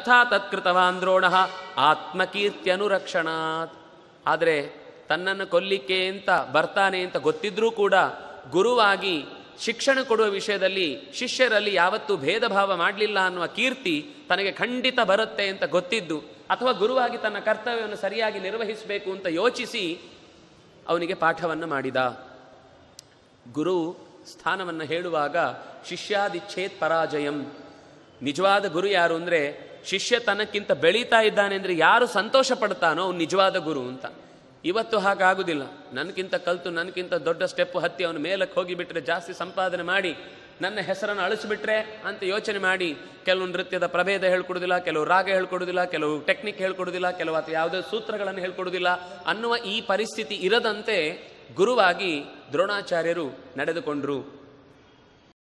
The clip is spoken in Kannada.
ತಥಾ ತತ್ಕೃತವಾನ್ ದ್ರೋಣ, ಆತ್ಮಕೀರ್ತ್ಯನುರಕ್ಷಣಾತ್. ಆದರೆ ತನ್ನನ್ನು ಕೊಲ್ಲಿಕ್ಕೆ ಅಂತ ಬರ್ತಾನೆ ಅಂತ ಗೊತ್ತಿದ್ರೂ ಕೂಡ ಗುರುವಾಗಿ ಶಿಕ್ಷಣ ಕೊಡುವ ವಿಷಯದಲ್ಲಿ ಶಿಷ್ಯರಲ್ಲಿ ಯಾವತ್ತೂ ಭೇದ ಭಾವ ಮಾಡಲಿಲ್ಲ ಅನ್ನುವ ಕೀರ್ತಿ ತನಗೆ ಖಂಡಿತ ಬರುತ್ತೆ ಅಂತ ಗೊತ್ತಿದ್ದು, ಅಥವಾ ಗುರುವಾಗಿ ತನ್ನ ಕರ್ತವ್ಯವನ್ನು ಸರಿಯಾಗಿ ನಿರ್ವಹಿಸಬೇಕು ಅಂತ ಯೋಚಿಸಿ ಅವನಿಗೆ ಪಾಠವನ್ನು ಮಾಡಿದ. ಗುರು ಸ್ಥಾನವನ್ನು ಹೇಳುವಾಗ ಶಿಷ್ಯಾದಿಚ್ಛೇತ್ ಪರಾಜಯಂ. ನಿಜವಾದ ಗುರು ಯಾರು ಅಂದರೆ ಶಿಷ್ಯ ತನಕ್ಕಿಂತ ಬೆಳೀತಾ ಇದ್ದಾನೆ ಅಂದರೆ ಯಾರು ಸಂತೋಷ ಪಡ್ತಾನೋ ಅವ್ನು ನಿಜವಾದ ಗುರು ಅಂತ. ಇವತ್ತು ಹಾಗಾಗುದಿಲ್ಲ. ನನಗಿಂತ ಕಲ್ತು ನನಗಿಂತ ದೊಡ್ಡ ಸ್ಟೆಪ್ ಹತ್ತಿ ಅವನು ಮೇಲಕ್ಕೆ ಹೋಗಿಬಿಟ್ರೆ ಜಾಸ್ತಿ ಸಂಪಾದನೆ ಮಾಡಿ, ನನ್ನ ಹೆಸರನ್ನು ಅಳಿಸ್ಬಿಟ್ರೆ ಅಂತ ಯೋಚನೆ ಮಾಡಿ, ಕೆಲವು ನೃತ್ಯದ ಪ್ರಭೇದ ಹೇಳ್ಕೊಡೋದಿಲ್ಲ, ಕೆಲವು ರಾಗ ಹೇಳ್ಕೊಡೋದಿಲ್ಲ, ಕೆಲವು ಟೆಕ್ನಿಕ್ ಹೇಳ್ಕೊಡೋದಿಲ್ಲ, ಕೆಲವು ಅಥವಾ ಯಾವುದೇ ಸೂತ್ರಗಳನ್ನು ಹೇಳ್ಕೊಡೋದಿಲ್ಲ ಅನ್ನುವ ಈ ಪರಿಸ್ಥಿತಿ ಇರದಂತೆ ಗುರುವಾಗಿ ದ್ರೋಣಾಚಾರ್ಯರು ನಡೆದುಕೊಂಡ್ರು.